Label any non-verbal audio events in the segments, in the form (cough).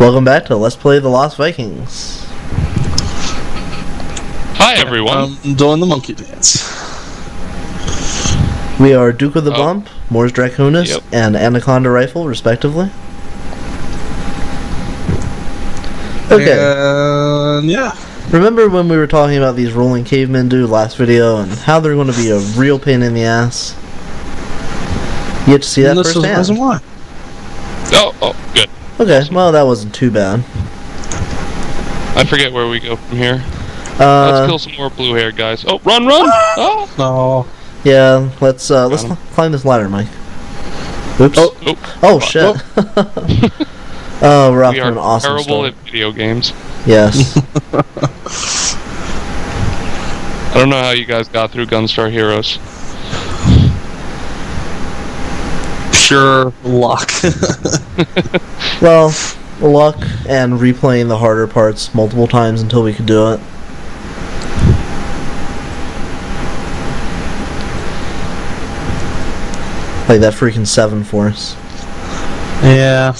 Welcome back to Let's Play the Lost Vikings. Hi everyone. Um, I'm doing the monkey dance. We are Duke of the Oh. Bump, Mors Draconis, Yep. and Anaconda Rifle, respectively. Okay, And yeah. remember when we were talking about these rolling cavemen dude last video and how they're going to be a real pain in the ass? You get to see that and this is the reason firsthand. why. oh, oh, good. Okay, well that wasn't too bad. I forget where we go from here. Let's Uh, kill some more blue-haired guys. Oh, run, run! Oh, No. yeah, let's uh, let's Got 'em. climb this ladder, Mike. Oops. Oh. Oh, oh. shit. oh, (laughs) we're off we to are an awesome terrible start. at video games. Yes. (laughs) I don't know how you guys got through Gunstar Heroes. Pure luck. (laughs) Well, luck and replaying the harder parts multiple times until we could do it. Like that freaking seven force. yeah.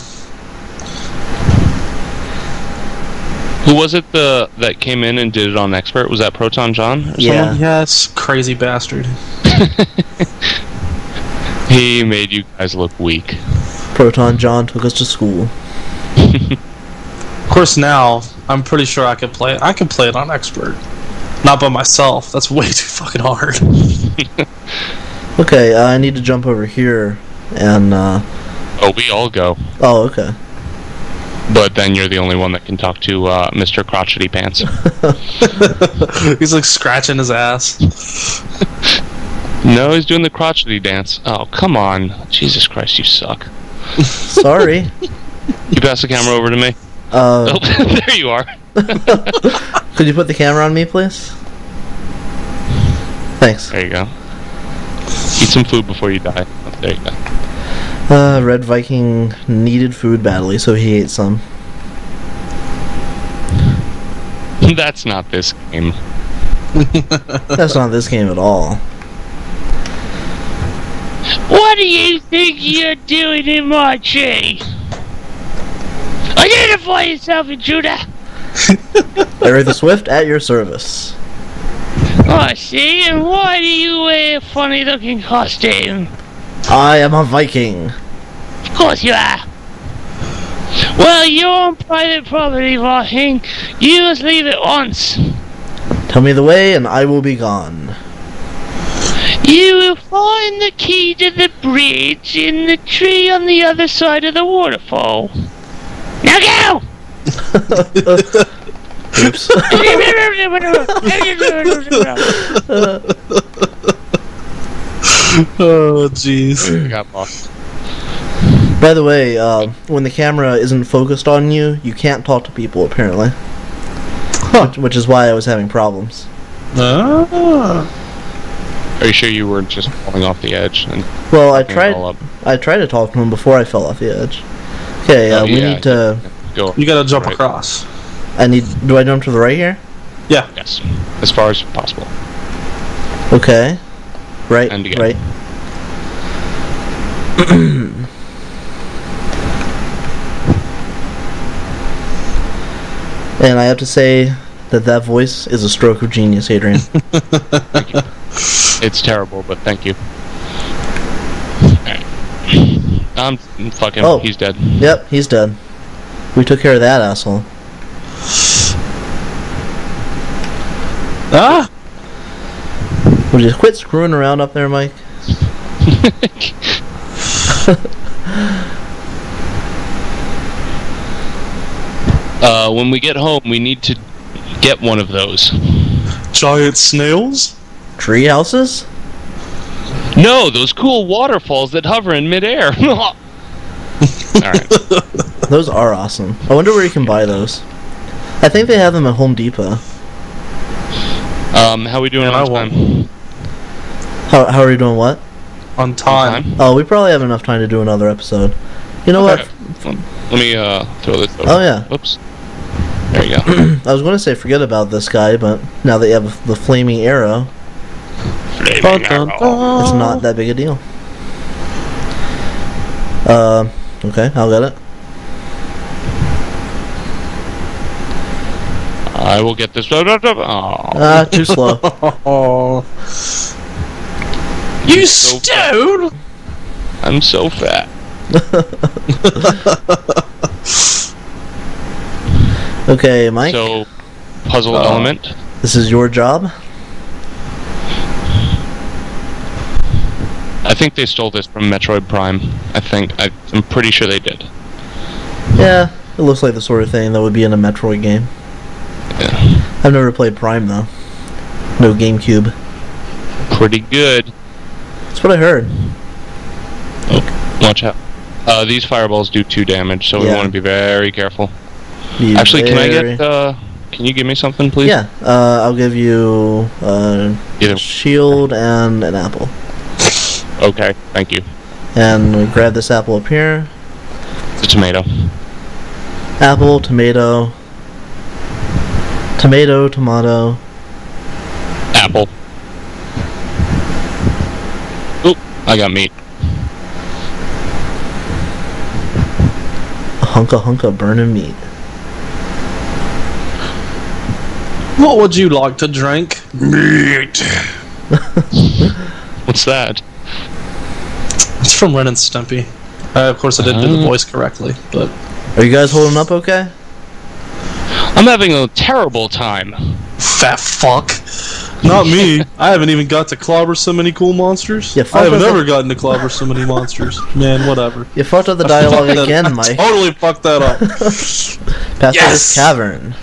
Who was it the that came in and did it on expert? Was that Proton John? Or Yeah. someone? Yes, crazy bastard. (laughs) He made you guys look weak. Proton John took us to school. Of course, now I'm pretty sure I could play it. I can play it on expert. Not by myself. That's way too fucking hard. (laughs) Okay, uh, I need to jump over here and, uh, Oh, we all go. oh, okay. But then you're the only one that can talk to uh, Mr. Crotchety Pants. (laughs) (laughs) He's like scratching his ass. No, he's doing the crotchety dance. Oh, come on. Jesus Christ, you suck. (laughs) Sorry. You pass the camera over to me. Uh, (laughs) Oh, there you are. (laughs) could you put the camera on me, please? Thanks. There you go. Eat some food before you die. Oh, there you go. Uh, Red Viking needed food badly, so he ate some. That's not this game. That's not this game at all. What do you think you're doing in my tree? Identify yourself, intruder! (laughs) Larry the Swift at your service. I see, and why do you wear a funny looking costume? I am a Viking. Of course you are. Well, you're on private property, Viking. You must leave at once. Tell me the way, and I will be gone. You will find the key to the bridge in the tree on the other side of the waterfall. Now go! Oops. (laughs) Oh, jeez. I got lost. By the way, uh, when the camera isn't focused on you, you can't talk to people, apparently. Which, which is why I was having problems. Ah. Are you sure you weren't just falling off the edge and Well, I fucking it all tried. I tried to talk to him before I fell off the edge. Okay, uh, Oh, we yeah, need to. Go. You gotta jump Right. across. I need. Do I jump to the right here? Yeah. Yes, as far as possible. Okay. Right. And again. Right. (clears throat) and I have to say that that voice is a stroke of genius, Adrian. (laughs) It's terrible, but thank you. I'm fucking. Oh. He's dead. yep, he's dead. We took care of that asshole. Ah! Would you quit screwing around up there, Mike? (laughs) uh, when we get home, we need to get one of those. Giant snails? Tree houses? No, those cool waterfalls that hover in midair. (laughs) (laughs) Those are awesome. I wonder where you can buy those. I think they have them at Home Depot. Um, how are we doing Man, I on won't. time? How, how are you doing what? On time. Oh, we probably have enough time to do another episode. You know Okay. what? Let me uh, throw this over. Oh, yeah. Oops. There you go. (clears throat) I was going to say forget about this guy, but now that you have the flaming arrow, Dun, dun, dun. it's not that big a deal. Uh, okay, I'll get it. I will get this. Oh, Ah, too slow. (laughs) You So- stone! I'm so fat. (laughs) Okay, Mike. So, puzzle Uh, element. this is your job. I think they stole this from Metroid Prime. I think I, I'm pretty sure they did. Yeah, it looks like the sort of thing that would be in a Metroid game. Yeah. I've never played Prime though. No GameCube. Pretty good. That's what I heard. Watch out. Uh, these fireballs do two damage, so we want to be very careful. Be Actually, can I get? Uh, can you give me something, please? Yeah, uh, I'll give you uh, a shield and an apple. Okay. Thank you. And we grab this apple up here. It's a tomato. Apple, tomato, tomato, tomato. Apple. Oop! I got meat. A hunka hunka burning meat. What would you like to drink? Meat. (laughs) What's that? It's from Ren and Stimpy. Uh, of course, I didn't do the Oh. voice correctly, but Are you guys holding up okay? I'm having a terrible time. fat fuck. Not me. I haven't even got to clobber so many cool monsters. Yeah, I have us never up. gotten to clobber so many monsters. Man, whatever. You fucked up the dialogue Fucked (laughs) that- again, I (laughs) Mike. Totally fucked that up. (laughs) Past Yes! this cavern.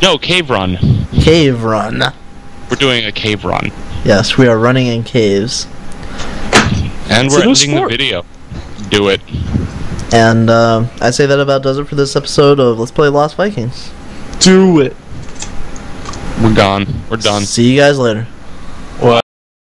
No, cave run. Cave run. We're doing a cave run. Yes, we are running in caves. And we're a new ending the video. Do it. And uh, I say that about does it for this episode of Let's Play Lost Vikings. Do it. We're gone. We're done. See you guys later.